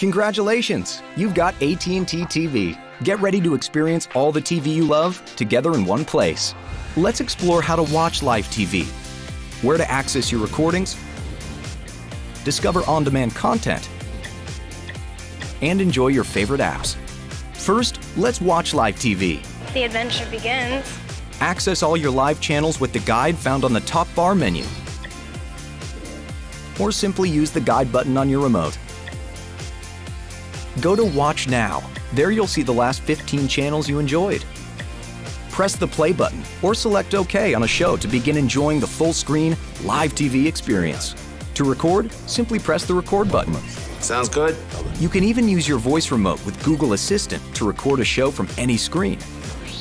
Congratulations! You've got AT&T TV. Get ready to experience all the TV you love together in one place. Let's explore how to watch live TV, where to access your recordings, discover on-demand content, and enjoy your favorite apps. First, let's watch live TV. The adventure begins. Access all your live channels with the guide found on the top bar menu. Or simply use the guide button on your remote. Go to Watch Now. There you'll see the last 15 channels you enjoyed. Press the play button or select OK on a show to begin enjoying the full screen live TV experience. To record, simply press the record button. Sounds good. You can even use your voice remote with Google Assistant to record a show from any screen.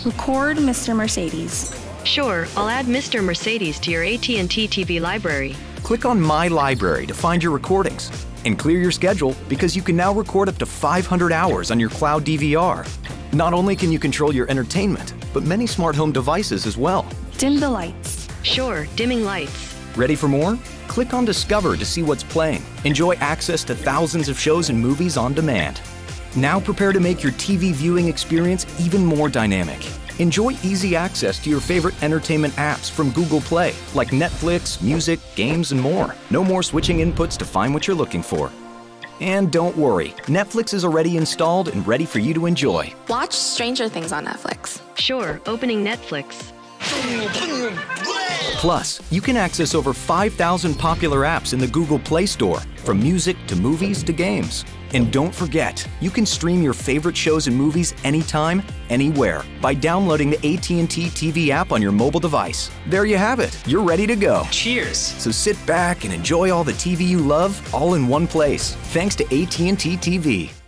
Record Mr. Mercedes. Sure, I'll add Mr. Mercedes to your AT&T TV library. Click on My Library to find your recordings and clear your schedule because you can now record up to 500 hours on your cloud DVR. Not only can you control your entertainment, but many smart home devices as well. Dim the lights. Sure, dimming lights. Ready for more? Click on Discover to see what's playing. Enjoy access to thousands of shows and movies on demand. Now prepare to make your TV viewing experience even more dynamic. Enjoy easy access to your favorite entertainment apps from Google Play, like Netflix, music, games, and more. No more switching inputs to find what you're looking for. And don't worry, Netflix is already installed and ready for you to enjoy. Watch Stranger Things on Netflix. Sure, opening Netflix. Plus, you can access over 5,000 popular apps in the Google Play Store, from music to movies to games. And don't forget, you can stream your favorite shows and movies anytime, anywhere by downloading the AT&T TV app on your mobile device. There you have it. You're ready to go. Cheers. So sit back and enjoy all the TV you love all in one place. Thanks to AT&T TV.